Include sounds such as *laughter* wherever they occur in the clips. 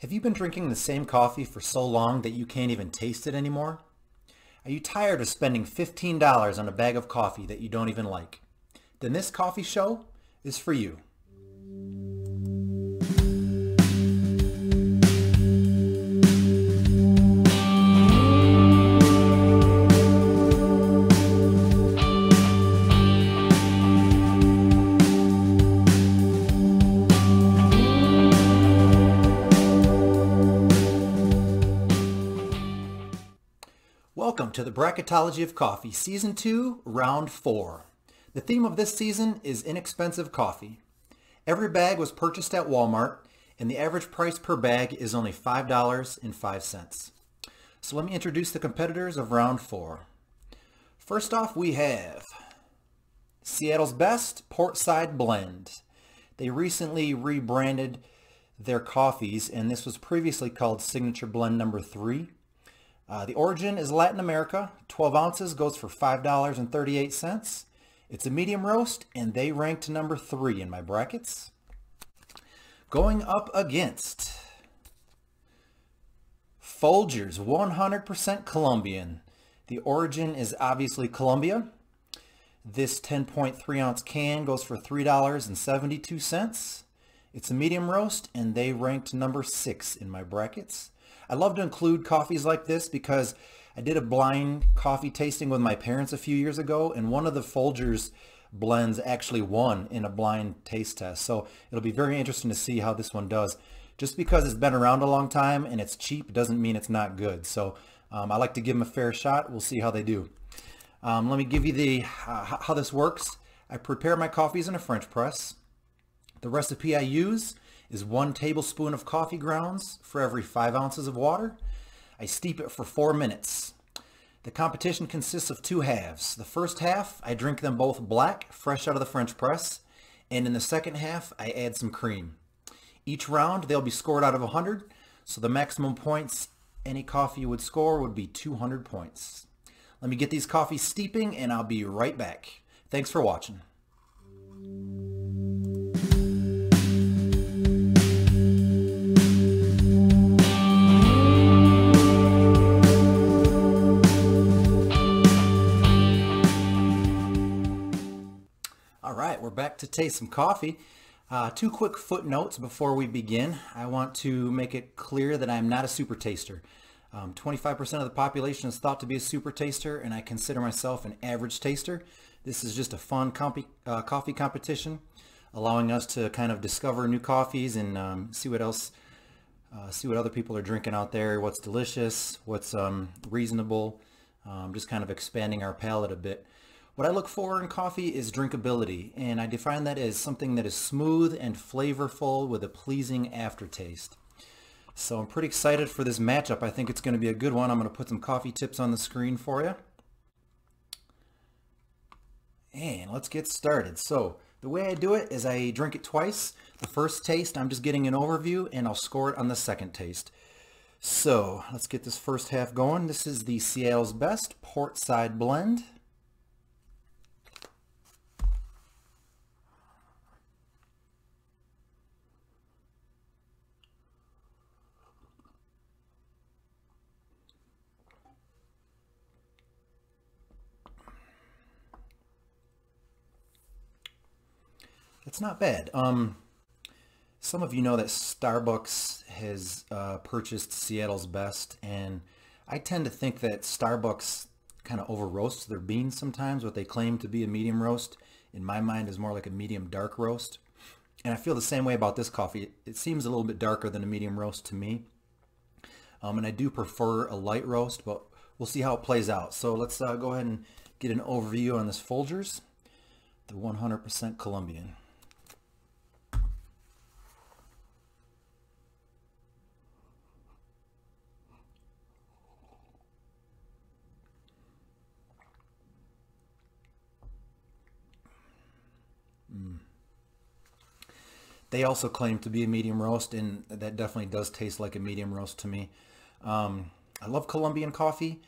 Have you been drinking the same coffee for so long that you can't even taste it anymore? Are you tired of spending $15 on a bag of coffee that you don't even like? Then this coffee show is for you. To the Bracketology of Coffee, Season 2, Round 4. The theme of this season is inexpensive coffee. Every bag was purchased at Walmart, and the average price per bag is only $5.05. So let me introduce the competitors of Round 4. First off, we have Seattle's Best Portside Blend. They recently rebranded their coffees, and this was previously called Signature Blend Number 3. Uh, the origin is Latin America. 12 ounces goes for $5.38. It's a medium roast, and they ranked number three in my brackets. Going up against Folgers 100% Colombian. The origin is obviously Colombia. This 10.3 ounce can goes for $3.72. It's a medium roast, and they ranked number six in my brackets. I love to include coffees like this because I did a blind coffee tasting with my parents a few years ago, and one of the Folgers blends actually won in a blind taste test. So it'll be very interesting to see how this one does. Just because it's been around a long time and it's cheap doesn't mean it's not good. So um, I like to give them a fair shot. We'll see how they do. Um, let me give you the uh, how this works. I prepare my coffees in a French press. The recipe I use is one tablespoon of coffee grounds for every five ounces of water. I steep it for four minutes. The competition consists of two halves. The first half, I drink them both black, fresh out of the French press, and in the second half, I add some cream. Each round, they'll be scored out of 100, so the maximum points any coffee would score would be 200 points. Let me get these coffees steeping, and I'll be right back. Thanks for watching. To taste some coffee. Uh, two quick footnotes before we begin. I want to make it clear that I'm not a super taster. 25% um, of the population is thought to be a super taster, and I consider myself an average taster. This is just a fun uh, coffee competition, allowing us to kind of discover new coffees and um, see what else, uh, see what other people are drinking out there, what's delicious, what's um, reasonable, um, just kind of expanding our palate a bit. What I look for in coffee is drinkability, and I define that as something that is smooth and flavorful with a pleasing aftertaste. So I'm pretty excited for this matchup. I think it's going to be a good one. I'm going to put some coffee tips on the screen for you. And let's get started. So the way I do it is I drink it twice. The first taste, I'm just getting an overview, and I'll score it on the second taste. So let's get this first half going. This is the Seattle's Best Portside Blend. It's not bad. Um, some of you know that Starbucks has uh, purchased Seattle's Best, and I tend to think that Starbucks kind of over roasts their beans sometimes. What they claim to be a medium roast, in my mind, is more like a medium dark roast. And I feel the same way about this coffee. It seems a little bit darker than a medium roast to me. Um, and I do prefer a light roast, but we'll see how it plays out. So let's uh, go ahead and get an overview on this Folgers, the 100% Colombian. They also claim to be a medium roast, and that definitely does taste like a medium roast to me. Um, I love Colombian coffee,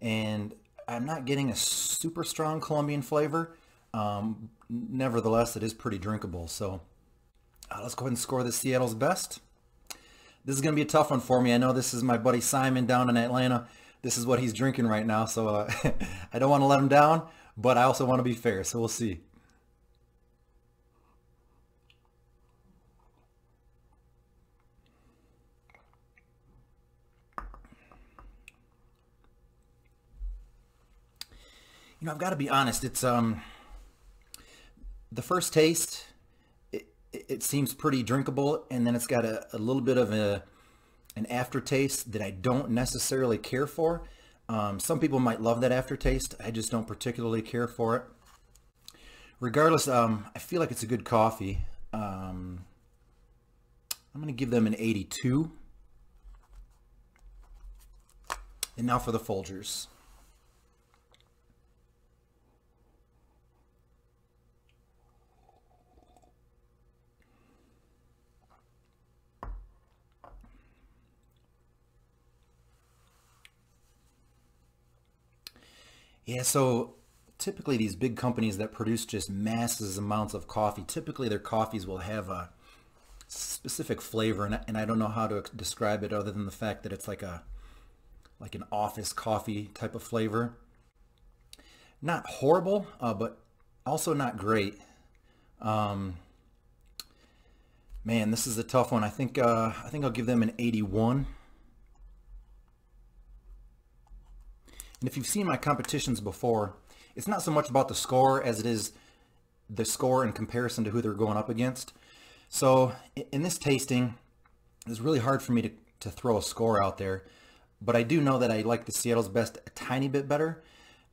and I'm not getting a super strong Colombian flavor. Um, nevertheless, it is pretty drinkable. So uh, let's go ahead and score the Seattle's best. this is going to be a tough one for me. I know this is my buddy Simon down in Atlanta. This is what he's drinking right now, so uh, *laughs* I don't want to let him down, but I also want to be fair, so we'll see. You know, I've got to be honest. It's um the first taste. It, it seems pretty drinkable, and then it's got a, a little bit of a an aftertaste that I don't necessarily care for. Um, some people might love that aftertaste. I just don't particularly care for it. Regardless, um, I feel like it's a good coffee. Um, I'm going to give them an 82. And now for the Folgers. Yeah, so typically these big companies that produce just massive amounts of coffee, typically their coffees will have a specific flavor, and, and I don't know how to describe it other than the fact that it's like a like an office coffee type of flavor. Not horrible, uh, but also not great. Um, man, this is a tough one. I think uh, I think I'll give them an 81. And if you've seen my competitions before, it's not so much about the score as it is the score in comparison to who they're going up against. So in this tasting, it's really hard for me to, to throw a score out there, but I do know that I like the Seattle's Best a tiny bit better.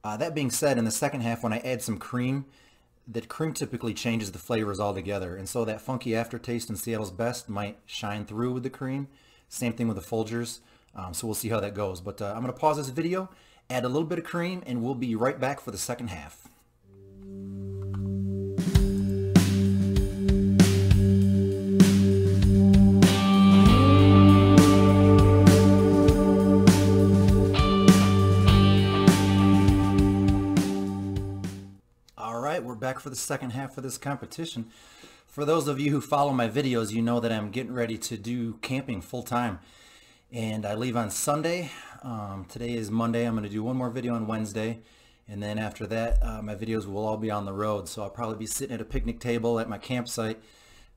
Uh, that being said, in the second half, when I add some cream, that cream typically changes the flavors altogether. And so that funky aftertaste in Seattle's Best might shine through with the cream. Same thing with the Folgers. Um, so we'll see how that goes. But uh, I'm going to pause this video add a little bit of cream, and we'll be right back for the second half. All right, we're back for the second half of this competition. For those of you who follow my videos, you know that I'm getting ready to do camping full time. And I leave on Sunday. Um, today is Monday. I'm going to do one more video on Wednesday. And then after that, uh, my videos will all be on the road. So I'll probably be sitting at a picnic table at my campsite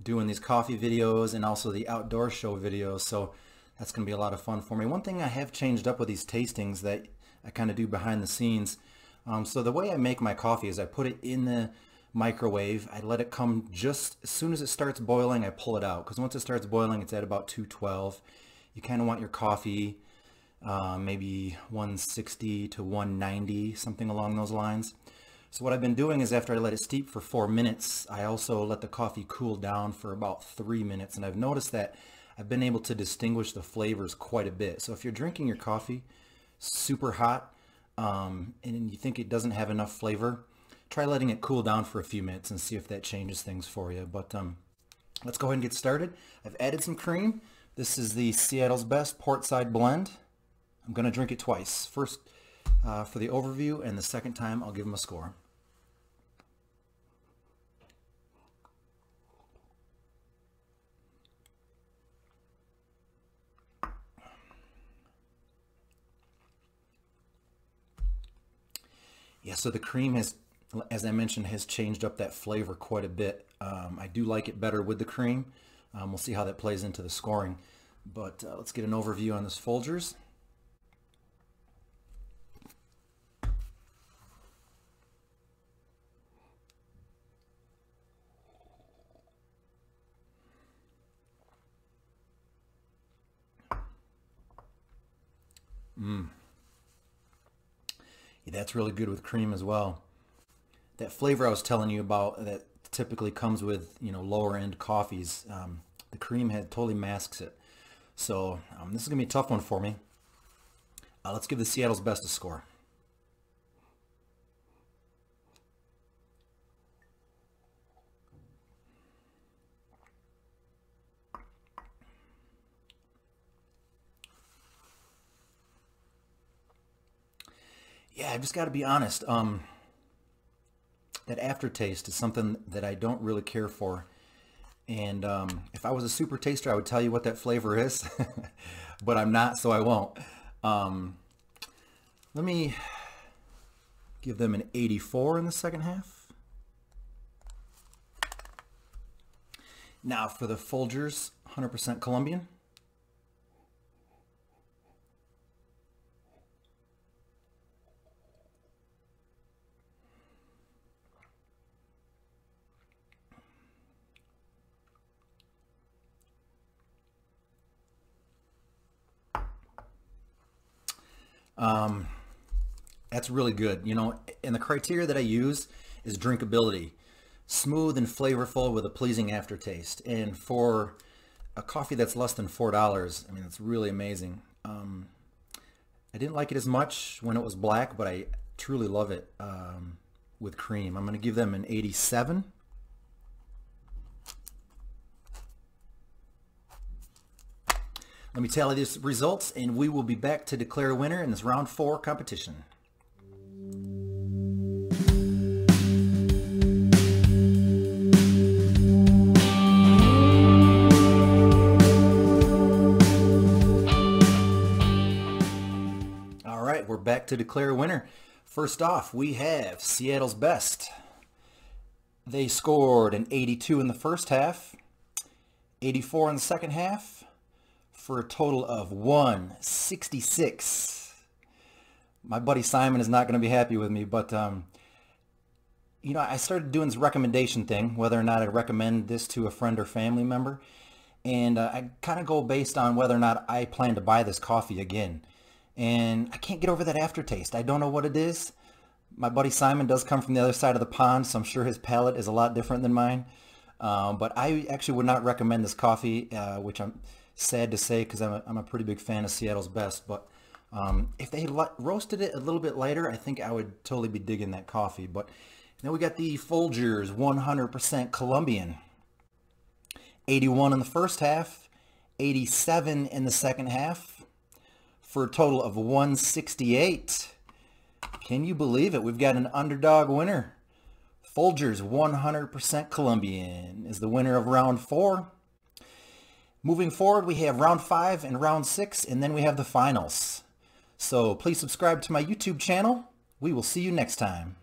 doing these coffee videos and also the outdoor show videos. So that's going to be a lot of fun for me. One thing I have changed up with these tastings that I kind of do behind the scenes. Um, so the way I make my coffee is I put it in the microwave. I let it come just as soon as it starts boiling, I pull it out. Because once it starts boiling, it's at about 212. You kind of want your coffee uh, maybe 160 to 190, something along those lines. So what I've been doing is after I let it steep for four minutes, I also let the coffee cool down for about three minutes. And I've noticed that I've been able to distinguish the flavors quite a bit. So if you're drinking your coffee super hot um, and you think it doesn't have enough flavor, try letting it cool down for a few minutes and see if that changes things for you. But um, let's go ahead and get started. I've added some cream. This is the Seattle's Best Portside Blend. I'm going to drink it twice. First uh, for the overview, and the second time I'll give them a score. Yeah, so the cream has, as I mentioned, has changed up that flavor quite a bit. Um, I do like it better with the cream. Um, we'll see how that plays into the scoring. But uh, let's get an overview on this Folgers. Mmm. Yeah, that's really good with cream as well. That flavor I was telling you about that typically comes with, you know, lower end coffees, um, the cream head totally masks it. So um, this is going to be a tough one for me. Uh, let's give the Seattle's best a score. Yeah, I've just got to be honest. Um, that aftertaste is something that I don't really care for. And um, if I was a super taster, I would tell you what that flavor is, *laughs* but I'm not, so I won't. Um, let me give them an 84 in the second half. Now for the Folgers, 100% Colombian. Um, that's really good. You know, and the criteria that I use is drinkability. Smooth and flavorful with a pleasing aftertaste. And for a coffee that's less than $4, I mean, it's really amazing. Um, I didn't like it as much when it was black, but I truly love it um, with cream. I'm going to give them an 87. Let me tally these results and we will be back to declare a winner in this round four competition. All right, we're back to declare a winner. First off, we have Seattle's Best. They scored an 82 in the first half, 84 in the second half, for a total of 166. My buddy Simon is not going to be happy with me, but um, you know, I started doing this recommendation thing, whether or not I recommend this to a friend or family member. And uh, I kind of go based on whether or not I plan to buy this coffee again. And I can't get over that aftertaste. I don't know what it is. My buddy Simon does come from the other side of the pond, so I'm sure his palate is a lot different than mine. Um, but I actually would not recommend this coffee, uh, which I'm sad to say because I'm a, I'm a pretty big fan of Seattle's Best. But um, if they roasted it a little bit lighter, I think I would totally be digging that coffee. But then we got the Folgers 100% Colombian. 81 in the first half, 87 in the second half, for a total of 168. Can you believe it? We've got an underdog winner. Folgers 100% Colombian is the winner of round four. Moving forward, we have round five and round six, and then we have the finals. So please subscribe to my YouTube channel. We will see you next time.